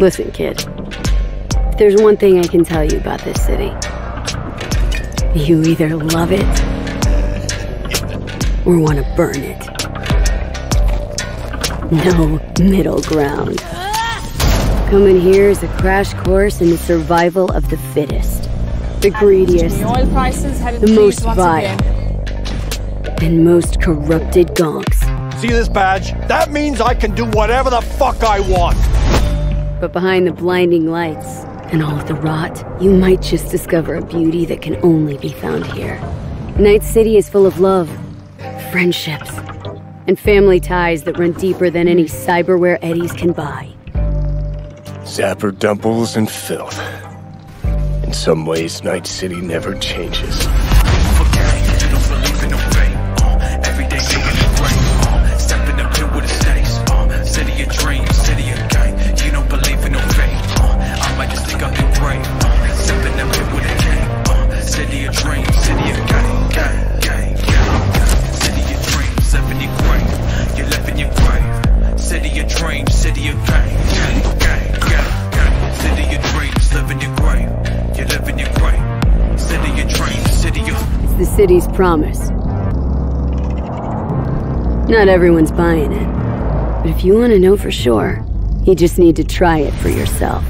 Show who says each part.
Speaker 1: Listen, kid. If there's one thing I can tell you about this city, you either love it or want to burn it. No middle ground. Coming here is a crash course in the survival of the fittest. The greediest,
Speaker 2: The oil prices had
Speaker 1: the
Speaker 2: increased
Speaker 1: most vile, and most corrupted gonks.
Speaker 3: See this badge? That means I can do whatever the fuck I want.
Speaker 1: But behind the blinding lights and all of the rot, you might just discover a beauty that can only be found here. Night City is full of love, friendships, and family ties that run deeper than any cyberware eddies can buy.
Speaker 4: Zapper dumples and filth. In some ways, Night City never changes.
Speaker 5: City of gang, gang, gang, gang. City of dreams, living your grave. You're living your grave. City of dreams, city of.
Speaker 1: It's the city's promise. Not everyone's buying it. But if you want to know for sure, you just need to try it for yourself.